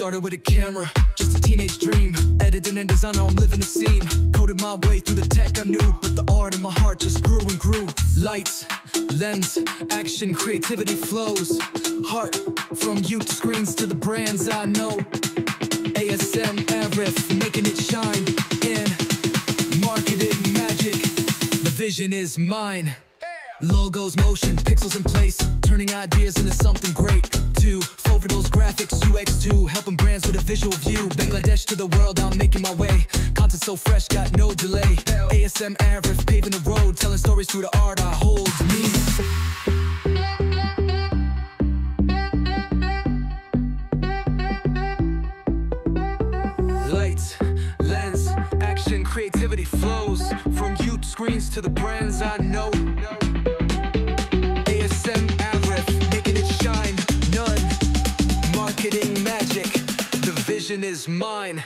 Started with a camera, just a teenage dream. Editing and design, now I'm living the scene. Coded my way through the tech I knew, but the art in my heart just grew and grew. Lights, lens, action, creativity flows. Heart, from you to screens to the brands I know. ASM Arif, making it shine in marketing magic. The vision is mine. Logos, motion, pixels in place, turning ideas into something great. Brands with a visual view. Bangladesh to the world, I'm making my way. Content so fresh, got no delay. ASM Arif, paving the road, telling stories through the art I hold. Me. Lights, lens, action, creativity flows from youth screens to the brands I know. Vision is mine.